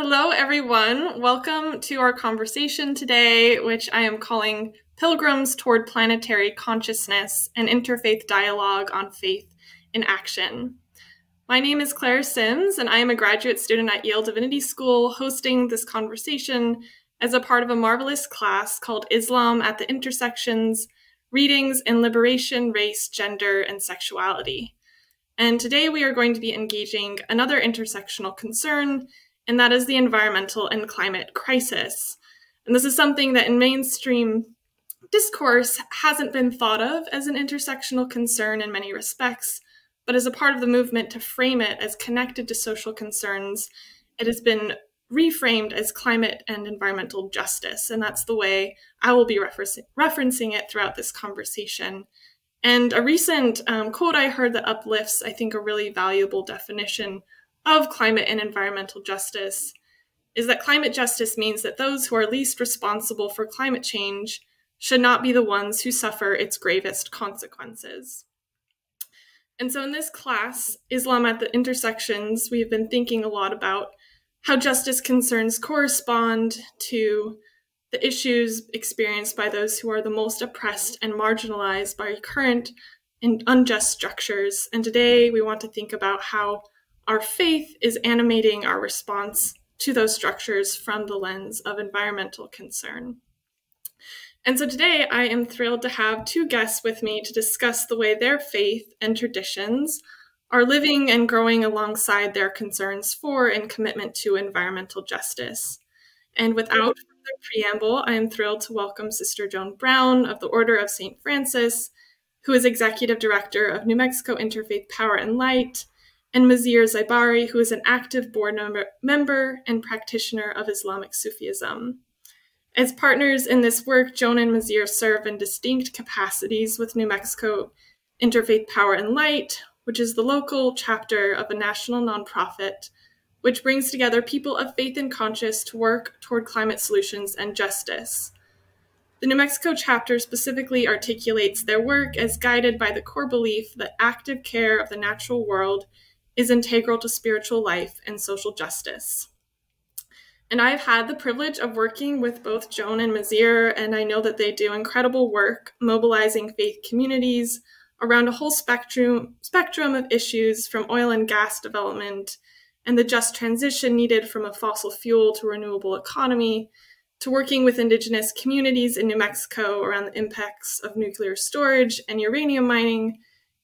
Hello, everyone. Welcome to our conversation today, which I am calling Pilgrims Toward Planetary Consciousness An Interfaith Dialogue on Faith in Action. My name is Clara Sims, and I am a graduate student at Yale Divinity School hosting this conversation as a part of a marvelous class called Islam at the Intersections Readings in Liberation, Race, Gender, and Sexuality. And today we are going to be engaging another intersectional concern and that is the environmental and climate crisis. And this is something that in mainstream discourse hasn't been thought of as an intersectional concern in many respects, but as a part of the movement to frame it as connected to social concerns, it has been reframed as climate and environmental justice. And that's the way I will be referencing it throughout this conversation. And a recent um, quote I heard that uplifts, I think, a really valuable definition of climate and environmental justice is that climate justice means that those who are least responsible for climate change should not be the ones who suffer its gravest consequences. And so, in this class, Islam at the Intersections, we've been thinking a lot about how justice concerns correspond to the issues experienced by those who are the most oppressed and marginalized by current and unjust structures. And today, we want to think about how our faith is animating our response to those structures from the lens of environmental concern. And so today I am thrilled to have two guests with me to discuss the way their faith and traditions are living and growing alongside their concerns for and commitment to environmental justice. And without further preamble, I am thrilled to welcome Sister Joan Brown of the Order of St. Francis, who is Executive Director of New Mexico Interfaith Power and Light and Mazir Zaibari, who is an active board member, and practitioner of Islamic Sufism. As partners in this work, Joan and Mazir serve in distinct capacities with New Mexico Interfaith Power and Light, which is the local chapter of a national nonprofit which brings together people of faith and conscience to work toward climate solutions and justice. The New Mexico chapter specifically articulates their work as guided by the core belief that active care of the natural world is integral to spiritual life and social justice. And I've had the privilege of working with both Joan and Mazir, and I know that they do incredible work mobilizing faith communities around a whole spectrum, spectrum of issues from oil and gas development and the just transition needed from a fossil fuel to renewable economy, to working with indigenous communities in New Mexico around the impacts of nuclear storage and uranium mining,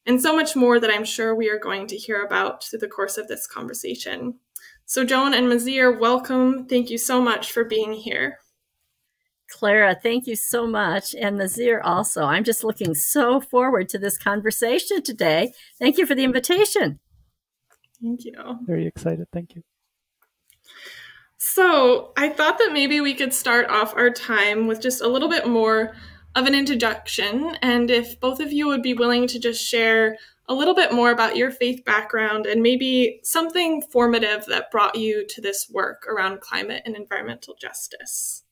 and so much more that I'm sure we are going to hear about through the course of this conversation. So, Joan and Mazir, welcome. Thank you so much for being here. Clara, thank you so much. And Mazir also. I'm just looking so forward to this conversation today. Thank you for the invitation. Thank you. Very excited. Thank you. So, I thought that maybe we could start off our time with just a little bit more of an introduction. And if both of you would be willing to just share a little bit more about your faith background and maybe something formative that brought you to this work around climate and environmental justice.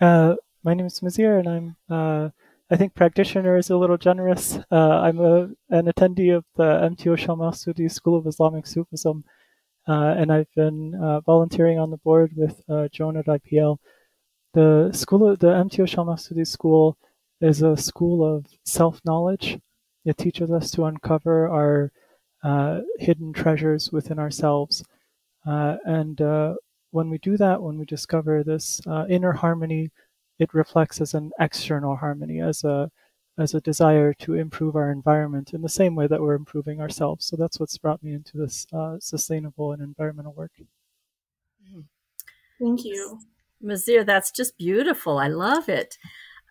Uh, my name is Mazir, and I'm, uh, I think practitioner is a little generous. Uh, I'm a, an attendee of the MTO Shahmaghsoudi School of Islamic Sufism, uh, and I've been uh, volunteering on the board with uh, Joan at IPL the school, the MTO Shahmaghsoudi School, is a school of self-knowledge. It teaches us to uncover our uh, hidden treasures within ourselves, uh, and uh, when we do that, when we discover this uh, inner harmony, it reflects as an external harmony, as a as a desire to improve our environment in the same way that we're improving ourselves. So that's what's brought me into this uh, sustainable and environmental work. Thank you. Mazir, that's just beautiful. I love it.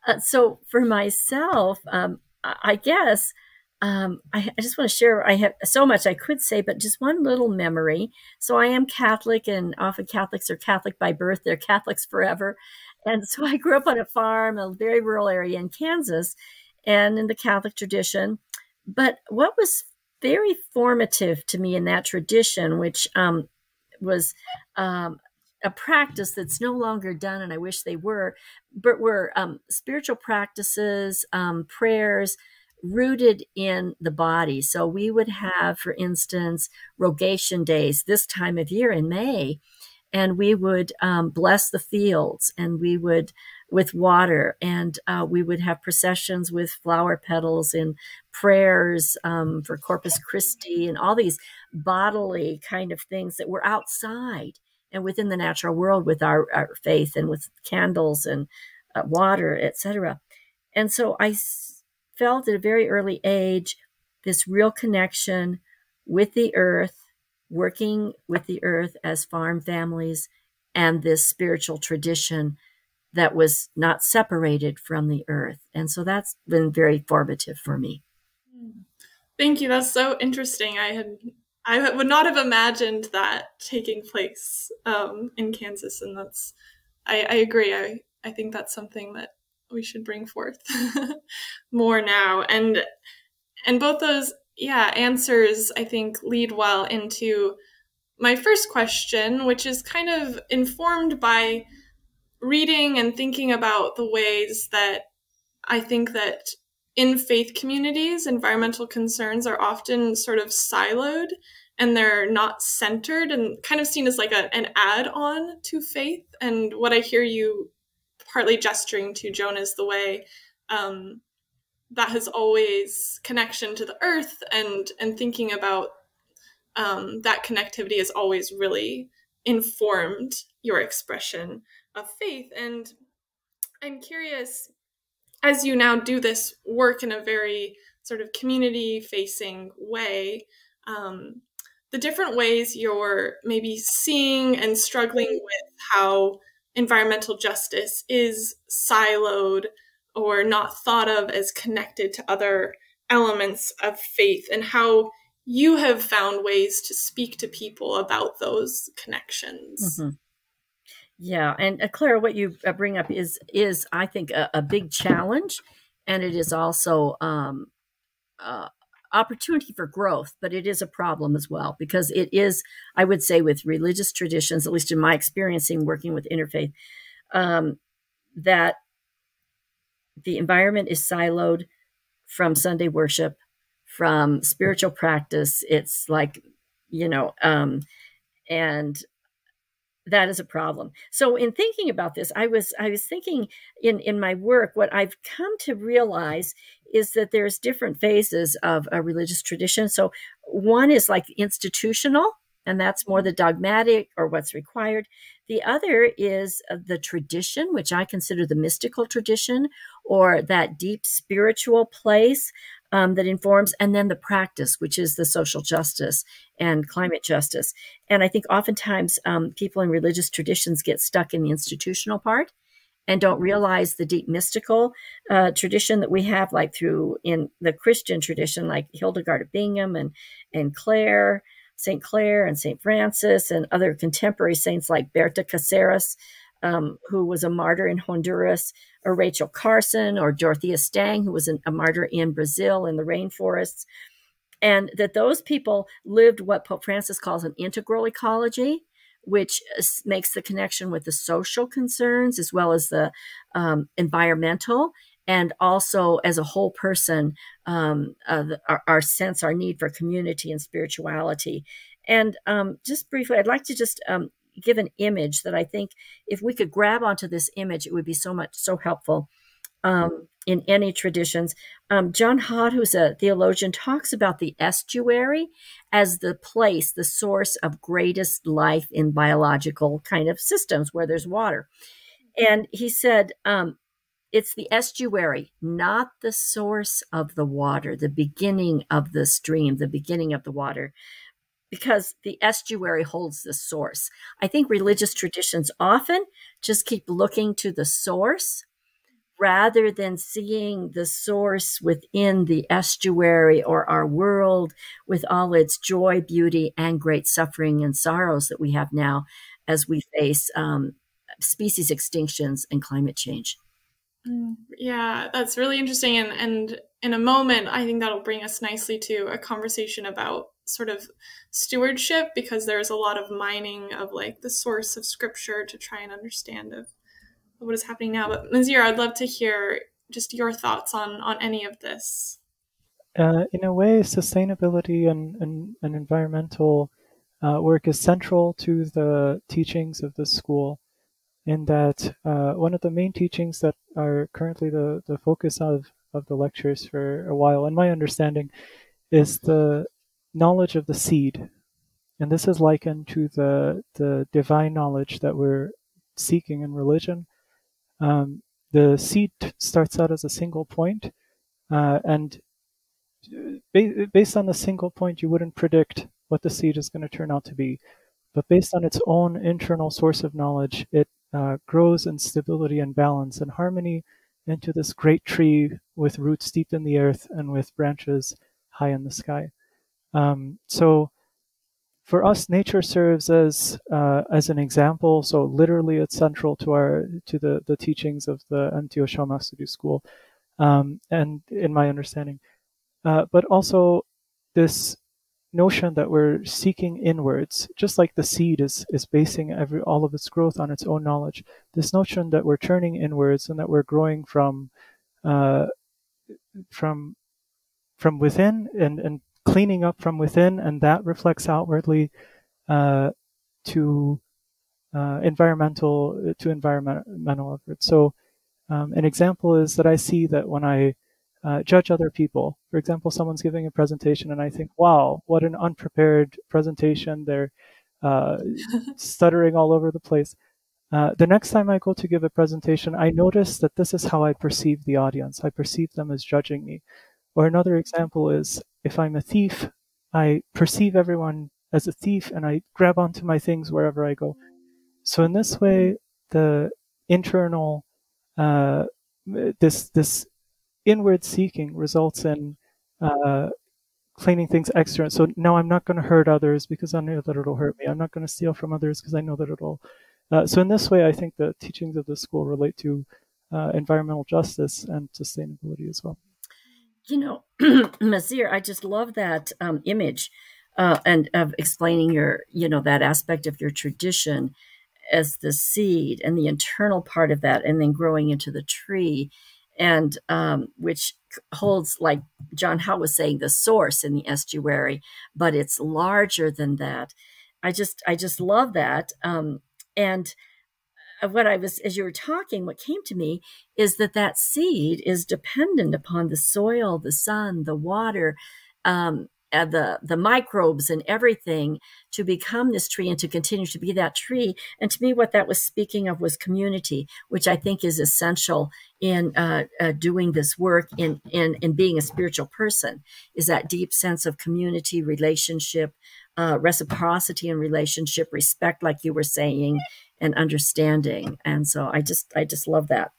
Uh, so for myself, um, I guess um, I, I, just want to share. I have so much I could say, but just one little memory. So I am Catholic, and often Catholics are Catholic by birth; they're Catholics forever. And so I grew up on a farm, a very rural area in Kansas, and in the Catholic tradition. But what was very formative to me in that tradition, which um, was um, a practice that's no longer done, and I wish they were, but were um, spiritual practices, um, prayers rooted in the body. So we would have, for instance, rogation days this time of year in May. and we would um, bless the fields and we would with water and uh, we would have processions with flower petals and prayers um, for corpus christi and all these bodily kind of things that were outside and within the natural world with our, our faith and with candles and uh, water etc and so i felt at a very early age this real connection with the earth working with the earth as farm families and this spiritual tradition that was not separated from the earth. And so that's been very formative for me. Thank you. That's so interesting. I had I would not have imagined that taking place um, in Kansas, and that's I, I agree. I I think that's something that we should bring forth more now. And and both those yeah answers I think lead well into my first question, which is kind of informed by reading and thinking about the ways that I think that in faith communities, environmental concerns are often sort of siloed and they're not centered and kind of seen as like a, an add on to faith. And what I hear you partly gesturing to, Joan, is the way um, that has always connection to the earth and, and thinking about um, that connectivity has always really informed your expression of faith. And I'm curious, as you now do this work in a very sort of community facing way, um, the different ways you're maybe seeing and struggling with how environmental justice is siloed or not thought of as connected to other elements of faith and how you have found ways to speak to people about those connections. Mm-hmm. Yeah, and uh, Clara, what you uh, bring up is is I think a, a big challenge, and it is also um, uh, opportunity for growth, but it is a problem as well because it is, I would say, with religious traditions, at least in my experiencing working with interfaith, um, that the environment is siloed from Sunday worship, from spiritual practice. It's like, you know, um, and that is a problem. So in thinking about this, I was I was thinking in in my work what I've come to realize is that there's different phases of a religious tradition. So one is like institutional and that's more the dogmatic or what's required. The other is uh, the tradition, which I consider the mystical tradition or that deep spiritual place um, that informs, and then the practice, which is the social justice and climate justice. And I think oftentimes um, people in religious traditions get stuck in the institutional part and don't realize the deep mystical uh, tradition that we have, like through in the Christian tradition, like Hildegard of Bingen and and Clare, Saint Clare and Saint Francis, and other contemporary saints like Berta Cáceres, um, who was a martyr in Honduras, or Rachel Carson, or Dorothea Stang, who was an, a martyr in Brazil in the rainforests. And that those people lived what Pope Francis calls an integral ecology, which makes the connection with the social concerns as well as the um, environmental and also as a whole person um, uh, our, our, sense our need for community and spirituality. And um, just briefly i'd like to just um, give an image that I think if we could grab onto this image, it would be so much so helpful um, in any traditions. Um, John Haught, who's a theologian, talks about the estuary as the place, the source of greatest life in biological kind of systems where there's water. And he said, um, it's the estuary, not the source of the water, the beginning of the stream, the beginning of the water because the estuary holds the source. I think religious traditions often just keep looking to the source rather than seeing the source within the estuary or our world with all its joy, beauty, and great suffering and sorrows that we have now as we face um, species extinctions and climate change. Mm, yeah, that's really interesting. And, and in a moment, I think that'll bring us nicely to a conversation about sort of stewardship because there's a lot of mining of like the source of scripture to try and understand of, what is happening now. But Mazir, I'd love to hear just your thoughts on on any of this. Uh, in a way, sustainability and, and, and environmental uh, work is central to the teachings of the school in that uh, one of the main teachings that are currently the, the focus of, of the lectures for a while, in my understanding, is the knowledge of the seed. And this is likened to the, the divine knowledge that we're seeking in religion. Um, the seed starts out as a single point, uh, and ba- based on the single point, you wouldn't predict what the seed is going to turn out to be. But based on its own internal source of knowledge, it uh, grows in stability and balance and harmony into this great tree with roots deep in the earth and with branches high in the sky. Um, so for us, nature serves as uh, as an example. So literally, it's central to our to the the teachings of the MTO Shahmaghsoudi school, um, and in my understanding, uh, but also this notion that we're seeking inwards, just like the seed is is basing every all of its growth on its own knowledge. This notion that we're turning inwards and that we're growing from uh, from from within and and cleaning up from within, and that reflects outwardly uh, to uh, environmental to environmental efforts. So, um, an example is that I see that when I uh, judge other people. For example, someone's giving a presentation and I think, wow, what an unprepared presentation. They're uh, stuttering all over the place. Uh, the next time I go to give a presentation, I notice that this is how I perceive the audience. I perceive them as judging me. Or another example is if I'm a thief, I perceive everyone as a thief and I grab onto my things wherever I go. So in this way, the internal uh, this this inward seeking results in uh, cleaning things external. So now I'm not going to hurt others because I know that it'll hurt me. I'm not going to steal from others because I know that it'll. Uh, so in this way, I think the teachings of the school relate to uh, environmental justice and sustainability as well. You know, Mazir, I just love that um, image uh, and of explaining your, you know, that aspect of your tradition as the seed and the internal part of that, and then growing into the tree and um, which holds, like John Haught was saying, the source in the estuary, but it's larger than that. I just, I just love that. Um, and what I was, as you were talking, what came to me is that that seed is dependent upon the soil, the sun, the water, um, uh, the the microbes and everything to become this tree and to continue to be that tree. And to me, what that was speaking of was community, which I think is essential in uh, uh, doing this work in, in in being a spiritual person. Is that deep sense of community, relationship, uh, reciprocity and relationship, respect, like you were saying, and understanding. And so I just I just love that.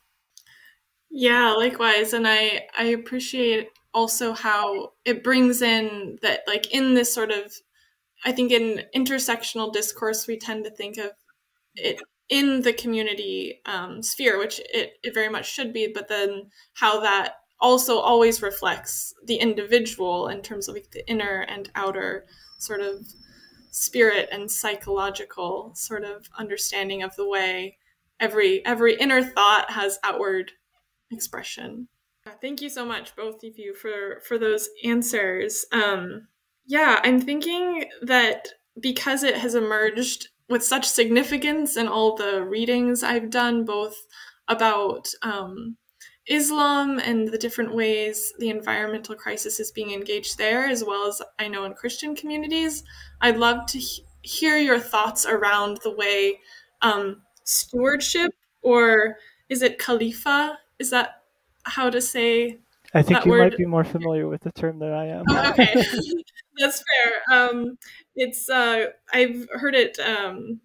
Yeah, likewise, and I I appreciate also how it brings in that like in this sort of i think in intersectional discourse we tend to think of it in the community um, sphere which it, it very much should be but then how that also always reflects the individual in terms of like the inner and outer sort of spirit and psychological sort of understanding of the way every every inner thought has outward expression Thank you so much, both of you, for for those answers. Um, yeah, I'm thinking that because it has emerged with such significance in all the readings I've done, both about um, Islam and the different ways the environmental crisis is being engaged there, as well as I know in Christian communities, I'd love to he- hear your thoughts around the way um, stewardship, or is it khalifa? Is that how to say I think you word. might be more familiar with the term than I am. Oh, okay, that's fair. Um, it's uh, I've heard it um,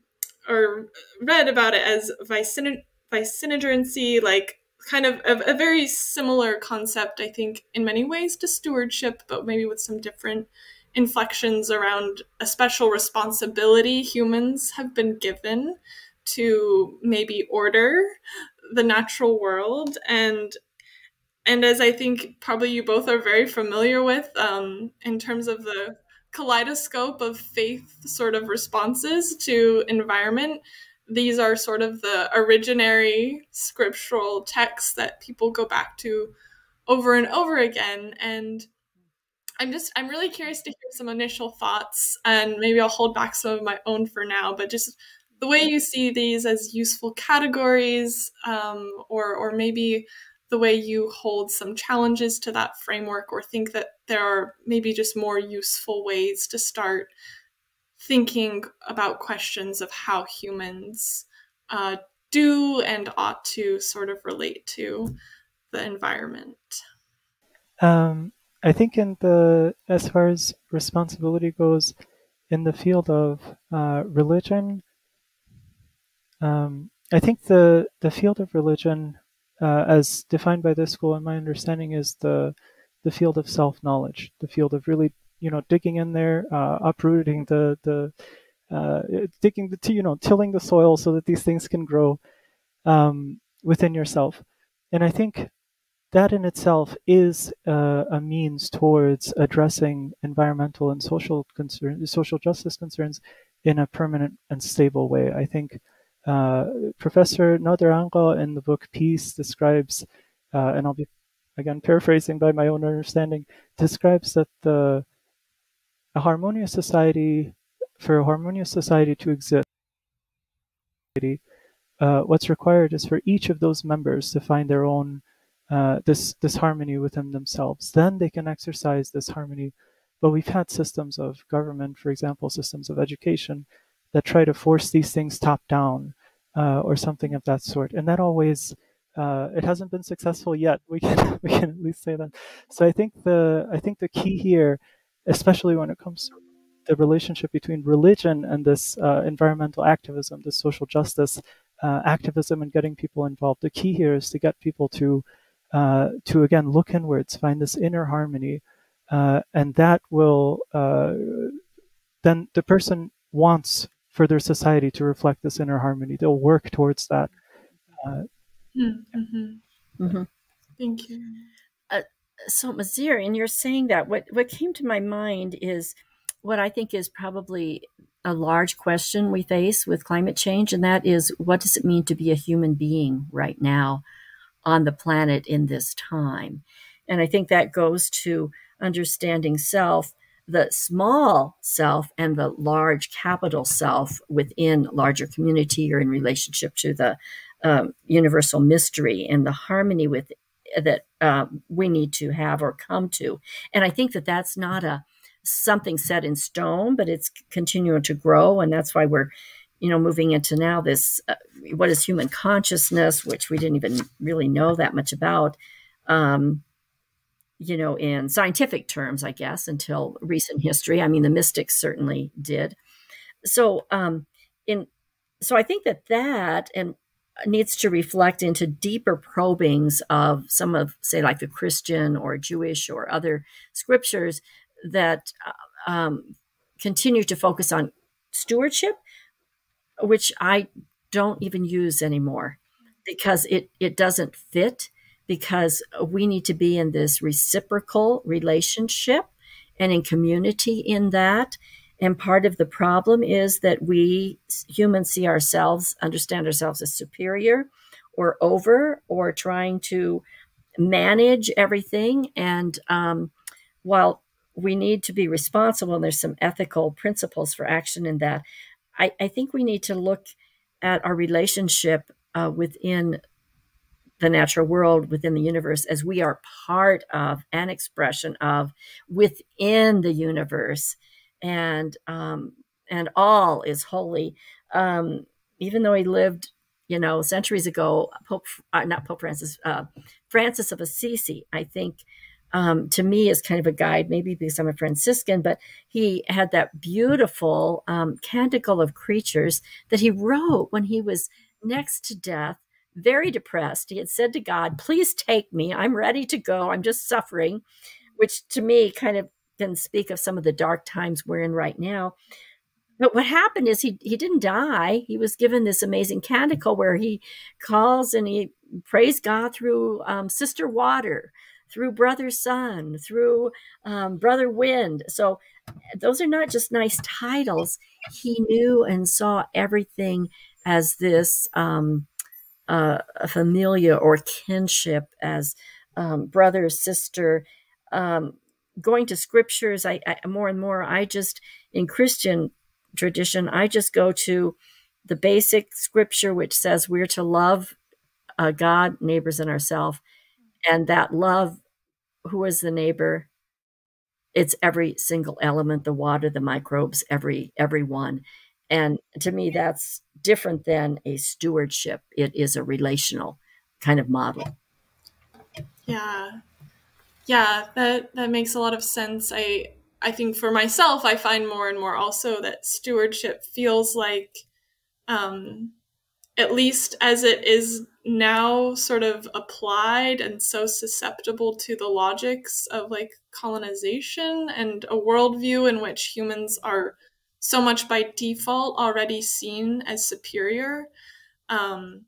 or read about it as vicegerency, like kind of a, a, very similar concept. I think in many ways to stewardship, but maybe with some different inflections around a special responsibility humans have been given to maybe order the natural world and and as I think probably you both are very familiar with, um, in terms of the kaleidoscope of faith sort of responses to environment, these are sort of the originary scriptural texts that people go back to over and over again. And I'm just I'm really curious to hear some initial thoughts, and maybe I'll hold back some of my own for now. But just the way you see these as useful categories, um, or or maybe the way you hold some challenges to that framework, or think that there are maybe just more useful ways to start thinking about questions of how humans uh, do and ought to sort of relate to the environment. Um, I think in the as far as responsibility goes, in the field of uh, religion, um, I think the the field of religion, uh, as defined by this school, in my understanding, is the the field of self knowledge, the field of really you know digging in there, uh, uprooting the the uh, digging the you know tilling the soil so that these things can grow um, within yourself, and I think that in itself is uh, a means towards addressing environmental and social concerns, social justice concerns in a permanent and stable way. I think uh, Professor Nader Angha in the book Peace describes, uh, and I'll be again paraphrasing by my own understanding, describes that the a harmonious society, for a harmonious society to exist, uh, what's required is for each of those members to find their own uh, this this harmony within themselves. Then they can exercise this harmony. But we've had systems of government, for example, systems of education, that try to force these things top down uh, or something of that sort, and that always uh, it hasn't been successful yet. We can we can at least say that. So I think the I think the key here, especially when it comes to the relationship between religion and this uh, environmental activism, this social justice uh, activism, and getting people involved. The key here is to get people to uh, to again look inwards, find this inner harmony, uh, and that will uh, then the person wants for their society to reflect this inner harmony. They'll work towards that. Uh, mm-hmm. Mm-hmm. Thank you. So, Mazir, and you're saying that what what came to my mind is what I think is probably a large question we face with climate change, and that is what does it mean to be a human being right now? on the planet in this time. And I think that goes to understanding self, the small self and the large capital self within larger community or in relationship to the um, universal mystery and the harmony with that uh, we need to have or come to. And I think that that's not a something set in stone, but it's continuing to grow, and that's why we're you know, moving into now this, uh, what is human consciousness, which we didn't even really know that much about, um, you know, in scientific terms, I guess, until recent history. I mean, the mystics certainly did. So, um, in, so I think that that and needs to reflect into deeper probings of some of, say, like the Christian or Jewish or other scriptures that uh, um, continue to focus on stewardship which I don't even use anymore because it, it doesn't fit because we need to be in this reciprocal relationship and in community in that. And part of the problem is that we humans see ourselves, understand ourselves as superior or over or trying to manage everything. And um, while we need to be responsible, and there's some ethical principles for action in that, I, I think we need to look at our relationship uh, within the natural world, within the universe, as we are part of an expression of within the universe, and um, and all is holy. Um, even though he lived, you know, centuries ago, Pope, uh, not Pope Francis, uh, Francis of Assisi, I think um, to me is kind of a guide, maybe because I'm a Franciscan, but he had that beautiful um, canticle of creatures that he wrote when he was next to death, very depressed. He had said to God, Please take me. I'm ready to go. I'm just suffering, which to me kind of can speak of some of the dark times we're in right now. But what happened is he he didn't die. He was given this amazing canticle where he calls and he prays God through um, Sister Water, through Brother Sun, through um, Brother Wind. So those are not just nice titles. He knew and saw everything as this um, uh, familia or kinship, as um, brother, sister. Um, going to scriptures, I, I more and more, I just in Christian tradition, I just go to the basic scripture which says we're to love uh, God, neighbors, and ourselves, and that love. Who is the neighbor? It's every single element, the water, the microbes, every every one. And to me, that's different than a stewardship. It is a relational kind of model. Yeah. Yeah, that that makes a lot of sense. I I think for myself, I find more and more also that stewardship feels like um at least as it is now sort of applied and so susceptible to the logics of like colonization and a worldview in which humans are so much by default already seen as superior um,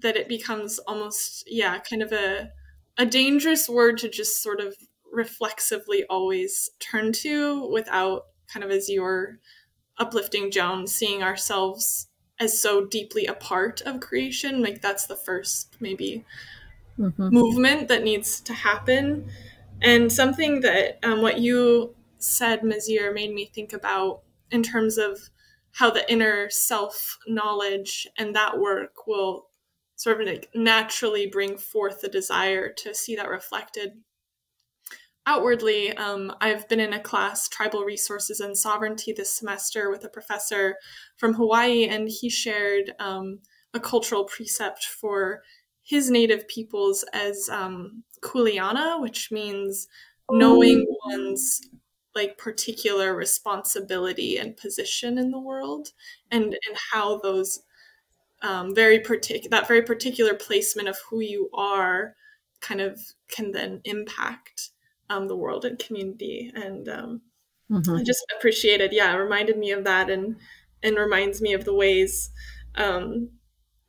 that it becomes almost yeah kind of a a dangerous word to just sort of reflexively always turn to without kind of as you're uplifting Joan, seeing ourselves as so deeply a part of creation. Like that's the first maybe mm-hmm. movement that needs to happen. And something that um, what you said, Mazir, made me think about in terms of how the inner self knowledge and that work will sort of like naturally bring forth the desire to see that reflected outwardly. Um, I've been in a class, Tribal Resources and Sovereignty, this semester with a professor from Hawaii, and he shared um, a cultural precept for his native peoples as um, kuleana, which means knowing one's like particular responsibility and position in the world and and how those um, very particular that very particular placement of who you are kind of can then impact um, the world and community and um, mm-hmm. i just appreciated yeah it reminded me of that and and reminds me of the ways um,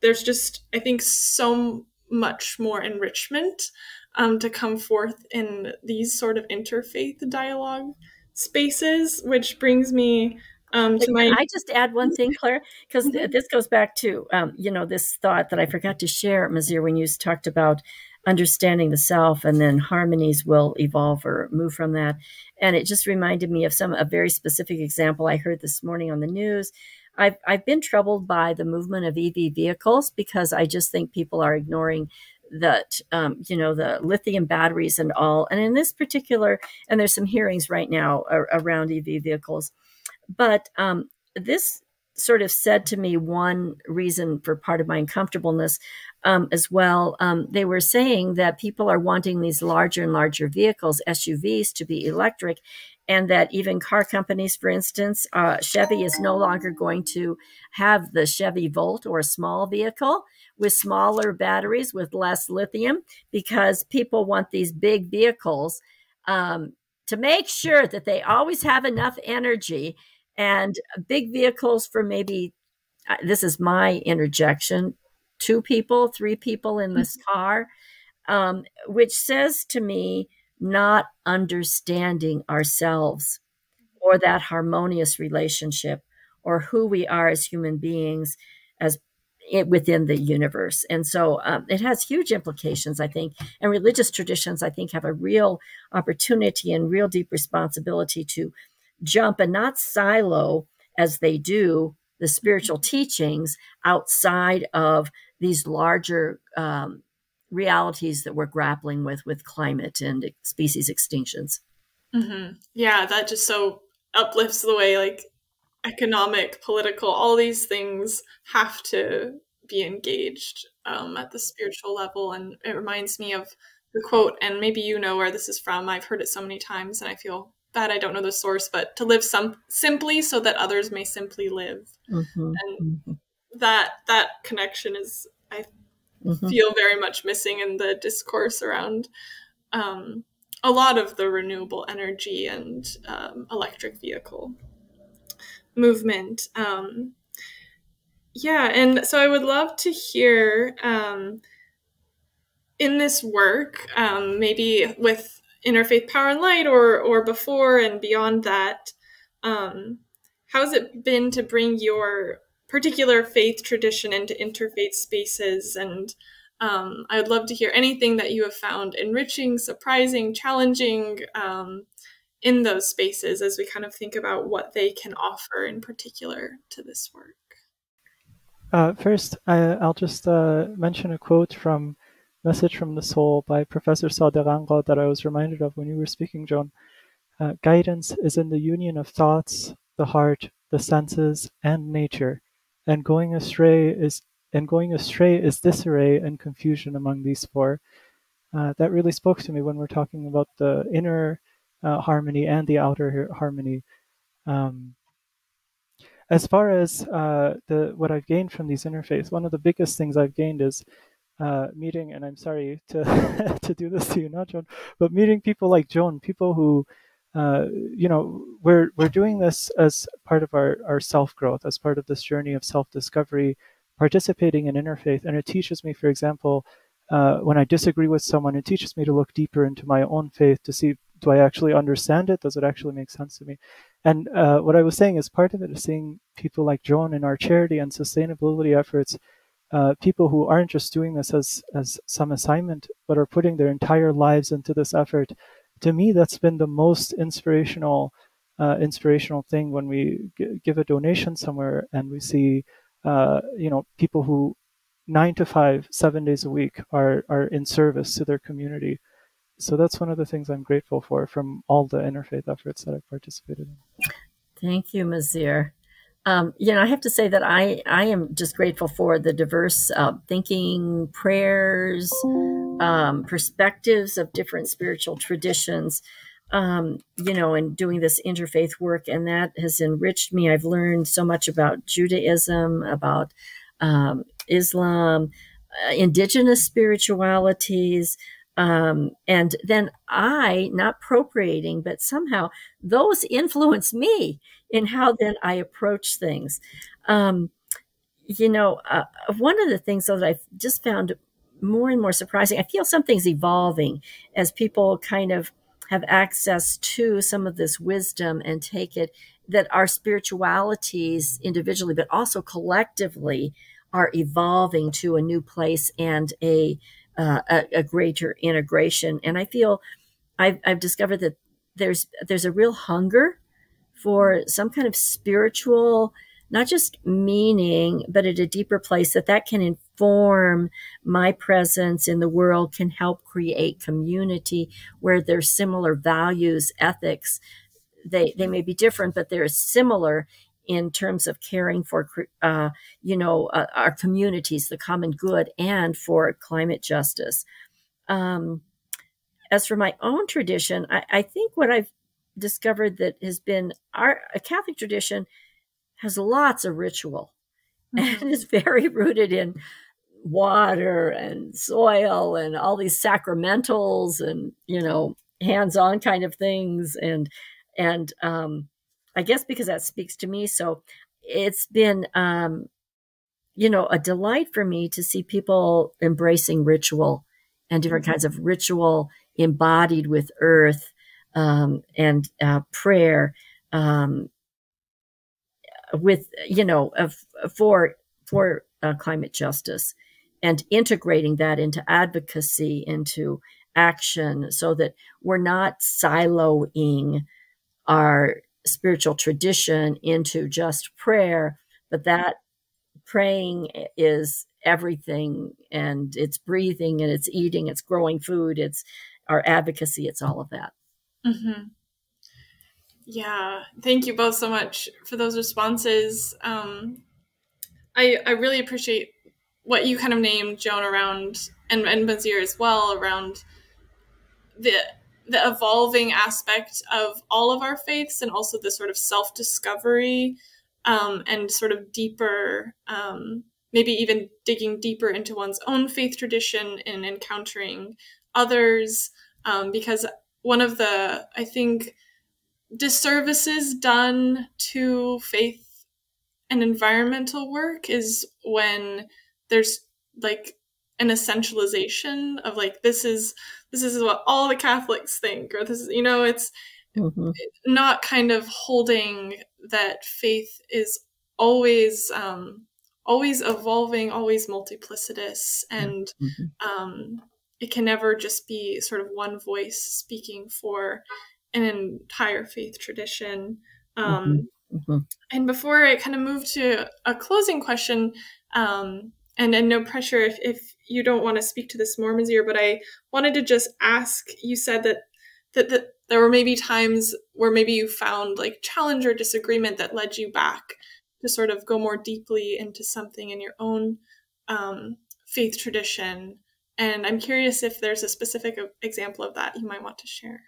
there's just i think so much more enrichment um, to come forth in these sort of interfaith dialogue spaces which brings me um, to my- I just add one thing, Clara, because mm-hmm. this goes back to um, you know this thought that I forgot to share, Mazir, when you talked about understanding the self, and then harmonies will evolve or move from that. And it just reminded me of some a very specific example I heard this morning on the news. I've I've been troubled by the movement of EV vehicles because I just think people are ignoring that um, you know the lithium batteries and all. And in this particular, and there's some hearings right now around EV vehicles but um, this sort of said to me one reason for part of my uncomfortableness um, as well. Um, they were saying that people are wanting these larger and larger vehicles, SUVs, to be electric, and that even car companies, for instance, uh, Chevy is no longer going to have the Chevy Volt or a small vehicle with smaller batteries with less lithium because people want these big vehicles um, to make sure that they always have enough energy and big vehicles for maybe uh, this is my interjection two people three people in this mm-hmm. car um, which says to me not understanding ourselves or that harmonious relationship or who we are as human beings as it, within the universe and so um, it has huge implications i think and religious traditions i think have a real opportunity and real deep responsibility to jump and not silo as they do the spiritual teachings outside of these larger um, realities that we're grappling with with climate and species extinctions. Mm-hmm. yeah that just so uplifts the way like economic political all these things have to be engaged um, at the spiritual level. And it reminds me of the quote and maybe you know where this is from. I've heard it so many times and i feel that I don't know the source, but to live some simply so that others may simply live. Mm-hmm, and mm-hmm. that that connection is I mm-hmm. feel very much missing in the discourse around um, a lot of the renewable energy and um, electric vehicle movement. Um, yeah, and so I would love to hear um, in this work, um, maybe with interfaith power and light or or before and beyond that um, how's it been to bring your particular faith tradition into interfaith spaces and um, i would love to hear anything that you have found enriching surprising challenging um, in those spaces as we kind of think about what they can offer in particular to this work? Uh, first, I, will just uh, mention a quote from Message from the Soul by Professor Sadegh Angha that I was reminded of when you were speaking, Joan. Uh, guidance is in the union of thoughts, the heart, the senses, and nature, and going astray is and going astray is disarray and confusion among these four. Uh, that really spoke to me when we're talking about the inner uh, harmony and the outer harmony. Um, as far as uh, the what I've gained from these interfaiths, one of the biggest things I've gained is uh, meeting, and I'm sorry to to do this to you, not Joan, but meeting people like Joan, people who uh, you know, we're we're doing this as part of our our self growth, as part of this journey of self discovery, participating in interfaith, and it teaches me, for example, uh, when I disagree with someone, it teaches me to look deeper into my own faith to see do I actually understand it? Does it actually make sense to me? And uh, what I was saying is part of it is seeing people like Joan in our charity and sustainability efforts, uh, people who aren't just doing this as as some assignment, but are putting their entire lives into this effort to me, that's been the most inspirational, uh, inspirational thing when we g- give a donation somewhere and we see, uh, you know, people who nine to five, seven days a week are are in service to their community. So that's one of the things I'm grateful for from all the interfaith efforts that I've participated in. Thank you, Mazir. Um, you know, I have to say that I, I am just grateful for the diverse uh, thinking, prayers, um, perspectives of different spiritual traditions, um, you know, and doing this interfaith work. And that has enriched me. I've learned so much about Judaism, about um, Islam, uh, indigenous spiritualities. Um, and then I, not procreating, but somehow those influence me in how then I approach things. Um, you know, uh, one of the things though that I've just found more and more surprising, I feel something's evolving as people kind of have access to some of this wisdom and take it that our spiritualities individually, but also collectively are evolving to a new place and a, uh, a, a, greater integration. And I feel I've, I've discovered that there's, there's a real hunger for some kind of spiritual, not just meaning, but at a deeper place that that can inform my presence in the world, can help create community where there's similar values, ethics. They, they may be different, but they're similar in terms of caring for, uh, you know, uh, our communities, the common good, and for climate justice. Um, as for my own tradition, I, I, think what I've discovered that has been our a Catholic tradition has lots of ritual mm-hmm. and is very rooted in water and soil and all these sacramentals and you know hands-on kind of things and and um i guess because that speaks to me so it's been um you know a delight for me to see people embracing ritual and different mm-hmm. kinds of ritual embodied with earth um, and uh, prayer um, with you know of, for for uh, climate justice and integrating that into advocacy into action so that we're not siloing our spiritual tradition into just prayer but that praying is everything and it's breathing and it's eating it's growing food it's our advocacy it's all of that Mm-hmm. Yeah, thank you both so much for those responses. Um, I I really appreciate what you kind of named Joan around and and Mazir as well around the the evolving aspect of all of our faiths and also the sort of self discovery um, and sort of deeper, um, maybe even digging deeper into one's own faith tradition and encountering others. Um, because one of the I think disservices done to faith and environmental work is when there's like an essentialization of like this is this is what all the Catholics think or this is you know it's mm-hmm. not kind of holding that faith is always um always evolving always multiplicitous and mm-hmm. um it can never just be sort of one voice speaking for an entire faith tradition. Um, mm-hmm. Mm-hmm. And before I kind of move to a closing question, um, and, and no pressure if, if you don't want to speak to this more, Mazir, but I wanted to just ask you said that, that, that there were maybe times where maybe you found like challenge or disagreement that led you back to sort of go more deeply into something in your own um, faith tradition. And I'm curious if there's a specific example of that you might want to share.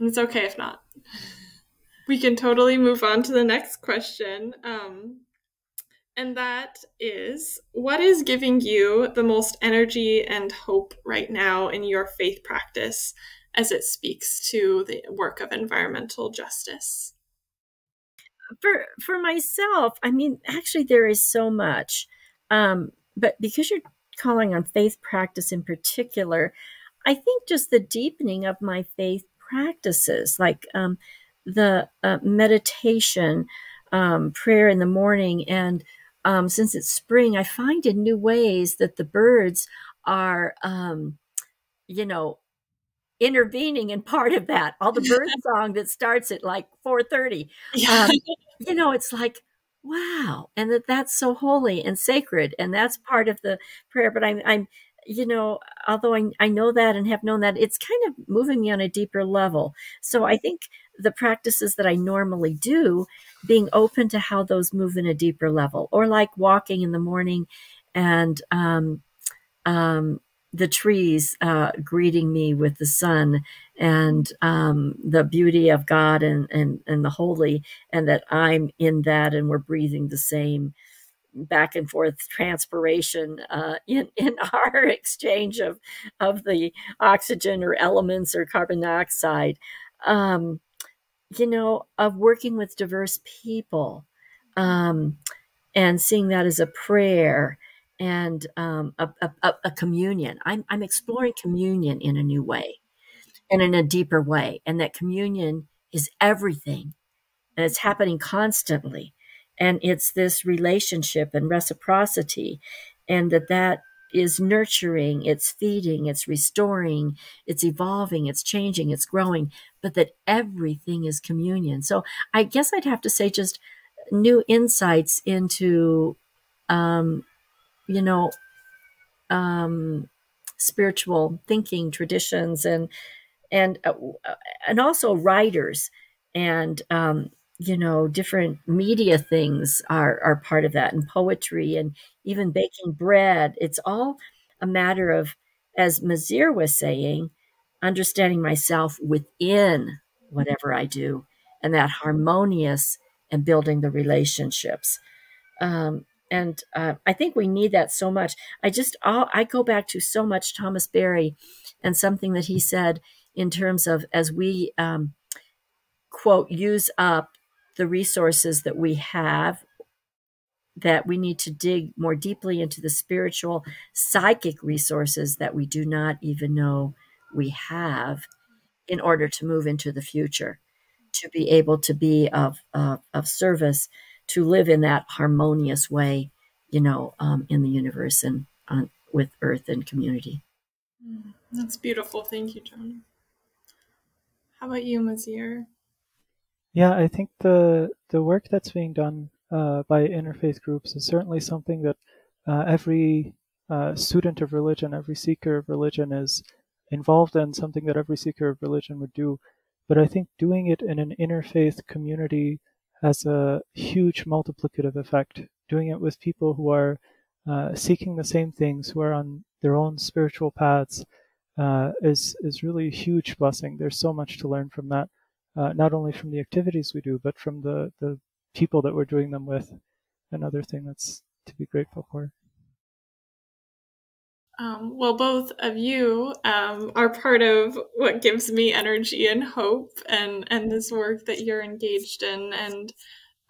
It's okay if not. We can totally move on to the next question. Um, and that is what is giving you the most energy and hope right now in your faith practice as it speaks to the work of environmental justice? For for myself, I mean, actually, there is so much, um, but because you're calling on faith practice in particular, I think just the deepening of my faith practices, like um, the uh, meditation, um, prayer in the morning, and um, since it's spring, I find in new ways that the birds are, um, you know, intervening in part of that. All the bird song that starts at like four thirty. Um, you know, it's like wow, and that that's so holy and sacred, and that's part of the prayer. But I'm I'm you know, although I, I know that and have known that, it's kind of moving me on a deeper level. So I think the practices that I normally do, being open to how those move in a deeper level, or like walking in the morning and um, um, the trees uh, greeting me with the sun and um, the beauty of God and, and, and the holy, and that I'm in that and we're breathing the same back and forth transpiration uh, in in our exchange of of the oxygen or elements or carbon dioxide. Um, you know, of working with diverse people um, and seeing that as a prayer and um, a, a, a, communion. I'm, I'm exploring communion in a new way and in a deeper way. And that communion is everything and it's happening constantly. And it's this relationship and reciprocity, and that that is nurturing, it's feeding, it's restoring, it's evolving, it's changing, it's growing, but that everything is communion. So I guess I'd have to say just new insights into, um, you know, um, spiritual thinking traditions and and uh, and also writers and um, you know, different media things are, are part of that and poetry and even baking bread. It's all a matter of, as Mazir was saying, understanding myself within whatever I do and that harmonious and building the relationships. Um, and uh, I think we need that so much. I just, I'll, I go back to so much Thomas Berry and something that he said in terms of as we, um, quote, use up the resources that we have that we need to dig more deeply into the spiritual psychic resources that we do not even know we have in order to move into the future to be able to be of uh, of service to live in that harmonious way you know um, in the universe and on, with earth and community. Mm, that's beautiful. Thank you john. How about you mazir yeah, I think the the work that's being done uh, by interfaith groups is certainly something that uh, every uh, student of religion, every seeker of religion is involved in, something that every seeker of religion would do. But I think doing it in an interfaith community has a huge multiplicative effect. Doing it with people who are uh, seeking the same things, who are on their own spiritual paths, uh, is is really a huge blessing. There's so much to learn from that uh, not only from the activities we do, but from the, the people that we're doing them with. Another thing that's to be grateful for. Um, well, both of you um, are part of what gives me energy and hope, and and this work that you're engaged in. And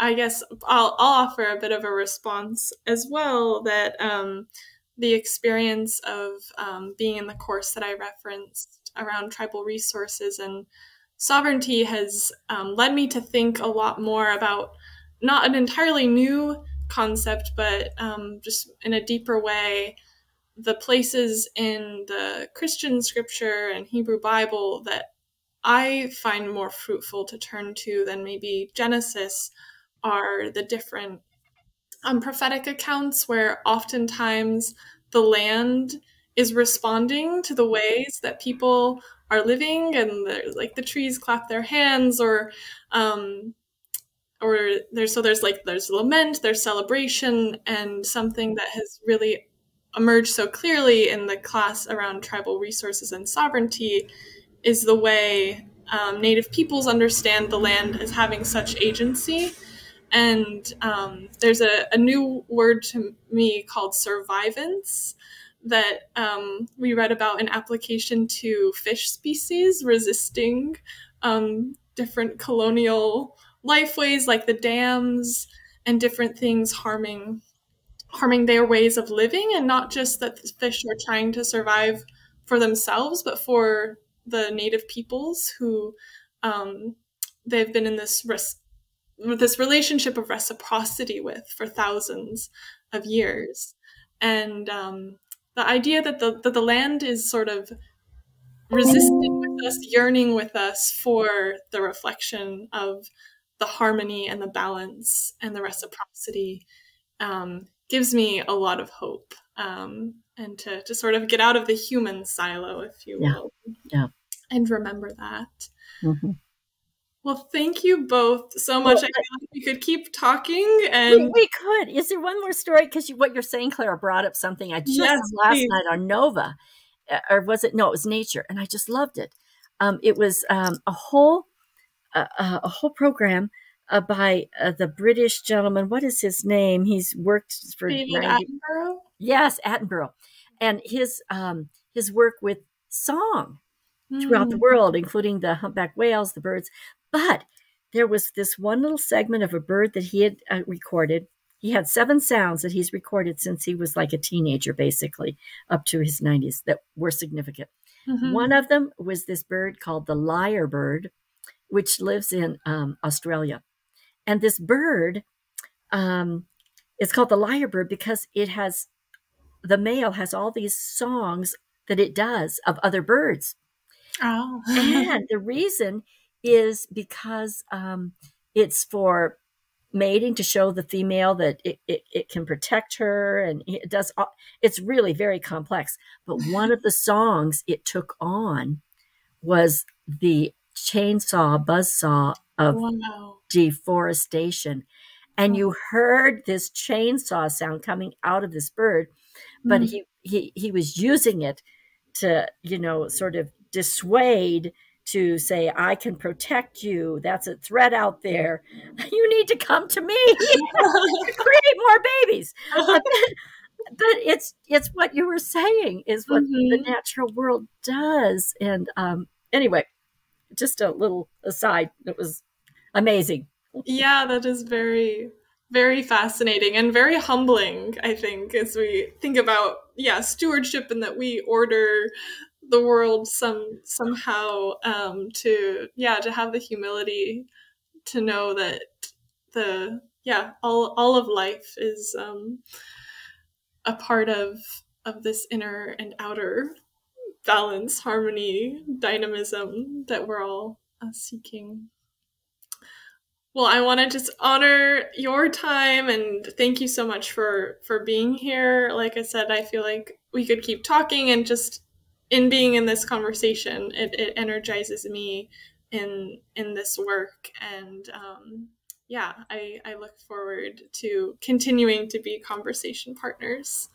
I guess I'll, I'll offer a bit of a response as well. That um, the experience of um, being in the course that I referenced around tribal resources and sovereignty has um, led me to think a lot more about not an entirely new concept, but um, just in a deeper way, the places in the Christian scripture and Hebrew Bible that I find more fruitful to turn to than maybe Genesis are the different um, prophetic accounts where oftentimes the land is responding to the ways that people are living and like the trees clap their hands or um, or there's so there's like there's lament there's celebration and something that has really emerged so clearly in the class around tribal resources and sovereignty is the way um, native peoples understand the land as having such agency. And um, there's a, a, new word to me called survivance that um, we read about in application to fish species resisting um, different colonial lifeways like the dams and different things harming harming their ways of living and not just that the fish are trying to survive for themselves but for the native peoples who um, they've been in this res- this relationship of reciprocity with for thousands of years. And um, the idea that the, that the land is sort of resisting with us yearning with us for the reflection of the harmony and the balance and the reciprocity um, gives me a lot of hope um, and to, to sort of get out of the human silo, if you will. Yeah. And remember that. Mm-hmm. Well, thank you both so much. Well, I feel like we could keep talking, and we, could. Is there one more story? Because you, what you're saying, Clara, brought up something I just yes, last please. night on Nova, uh, or was it? No, it was Nature, and I just loved it. Um, it was um, a whole uh, a whole program uh, by uh, the British gentleman. What is his name? He's worked for David Attenborough. Yes, Attenborough, and his um, his work with song throughout the hmm. world, including the humpback whales, the birds. But there was this one little segment of a bird that he had uh, recorded. He had seven sounds that he's recorded since he was like a teenager, basically, up to his 90s, that were significant. Mm-hmm. One of them was this bird called the lyre bird, which lives in um, Australia. And this bird, um, it's called the lyrebird because it has the male has all these songs that it does of other birds. Oh. and the reason is because um, it's for mating to show the female that it, it, it, can protect her and it does all, it's really very complex but one of the songs it took on was the chainsaw buzz saw of wow. Deforestation. And you heard this chainsaw sound coming out of this bird, but mm. he, he he was using it to, you know, sort of dissuade to say, I can protect you. That's a threat out there. You need to come to me to create more babies. but, but it's it's what you were saying is what mm-hmm. the natural world does. And um, anyway, just a little aside. It was amazing. Yeah, that is very, very fascinating and very humbling, I think, as we think about, yeah, stewardship and that we order the world some somehow um, to yeah to have the humility to know that the yeah all all of life is um, a part of of this inner and outer balance harmony dynamism that we're all uh, seeking well, I want to just honor your time and thank you so much for for being here. Like I said, I feel like we could keep talking and just in being in this conversation, it, it energizes me in in this work and um, yeah, I, I look forward to continuing to be conversation partners